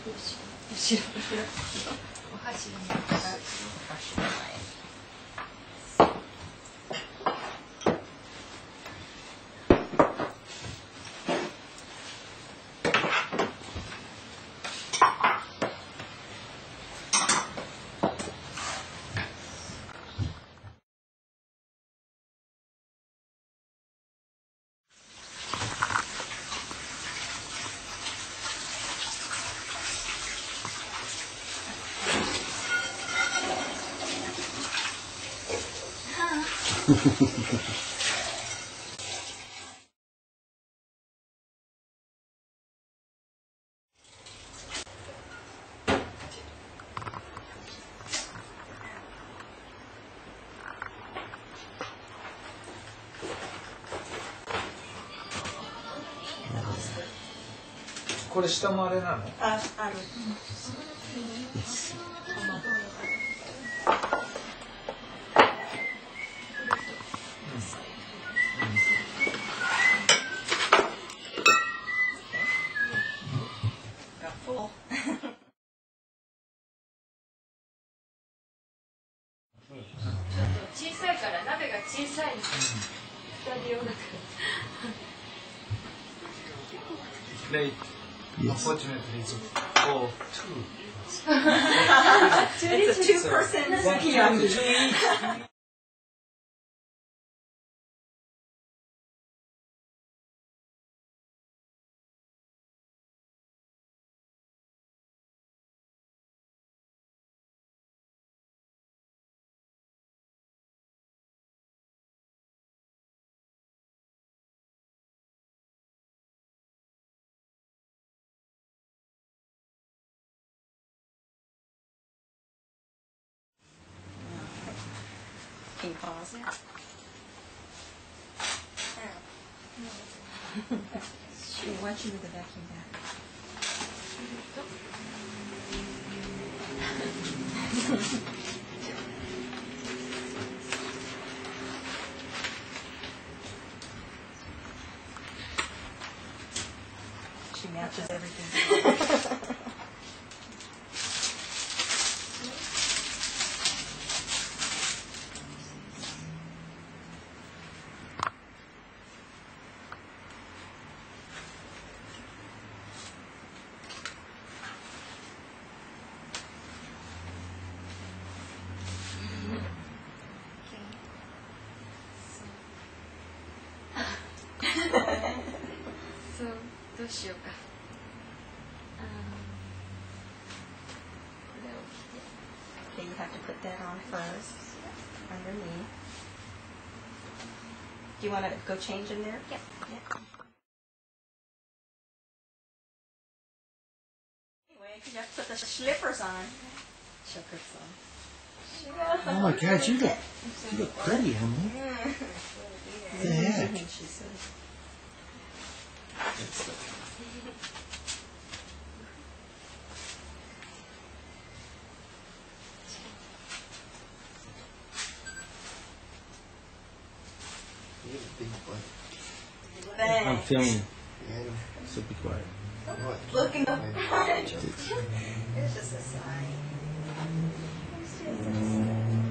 後ろお箸になったら箸の前 これ下もあれなの？あ、ある。Late. Yes. Unfortunately, it's all two. it's a two-person Can you pause it? She wants you with the vacuum back. She matches everything. しようかあーこれを着て Okay, you have to put that on first, underneath. Do you want to go change in there? Yeah. Anyway, 'cause you have to put the slippers on. Slippers on. Oh my God, you look, you look pretty, Emily. The heck? She said. I'm Thanks. filming, so be quiet. Look in the It's just a sign. It's just a sign.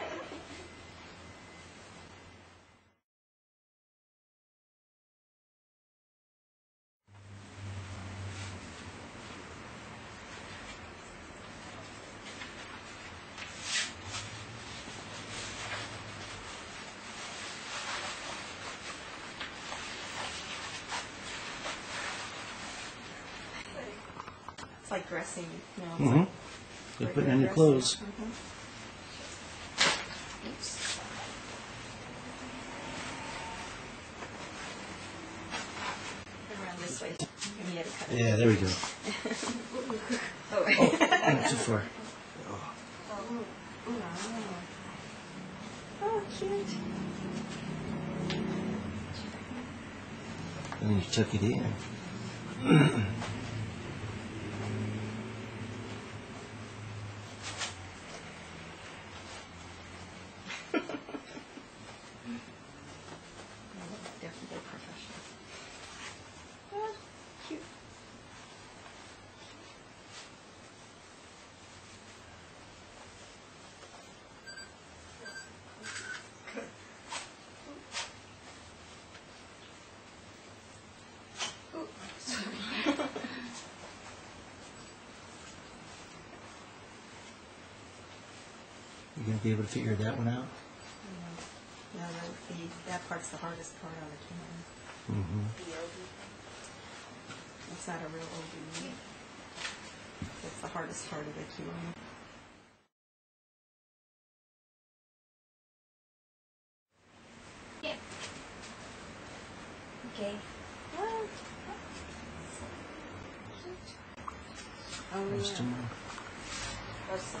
dressing, you know. Mm-hmm. They're putting on your clothes. Mhm. Oops. Around this way. Maybe you had to cut it. Yeah, there we go. Oh, Not too far. oh, cute. And then you tuck it in. You gonna be able to figure that one out? No, that, the, that part's the hardest part on the kimono. Mm-hmm. It's not a real obi. That's the hardest part of the kimono. Yeah. Okay. Oh, There's two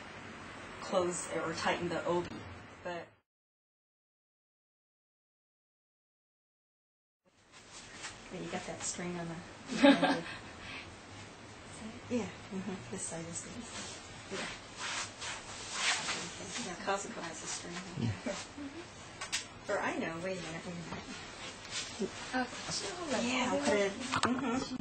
close or tighten the obi. But you got that string on the. Yeah, mm -hmm. this side is good. Yeah. Yeah, Kazuko has a string. Yeah. Mm -hmm. Or I know, wait a minute. Wait a minute. Oh, yeah, I'll put it. Mm -hmm.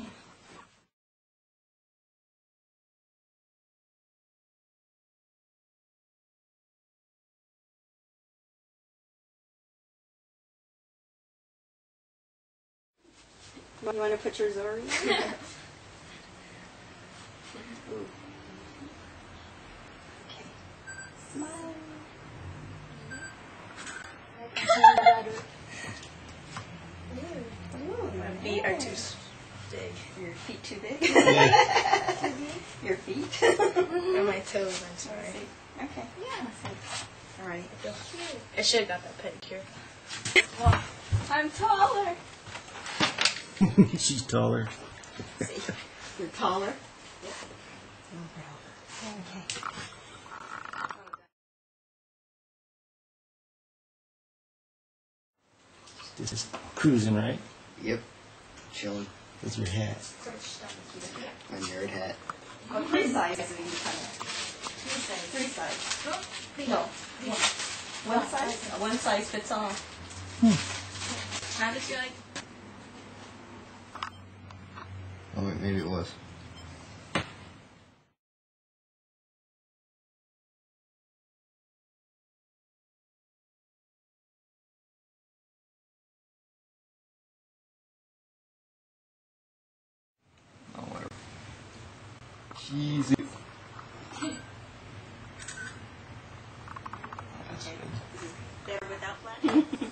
You want to put your Zori? Ooh. Okay. Smile. My feet are too big. Your feet too big? Your feet? And my toes, I'm sorry. Okay. Yeah. All right. I should have got that pedicure. I'm taller. She's taller. See, you're taller. Okay. This is cruising, right? Yep. Chilling. With your hat. My nerd hat. Oh, three sides of each kind Three sides. No. One size. One size fits all. Hmm. How did you like Oh, wait, maybe it was. Oh, whatever. Jesus. That's good. Better without flat.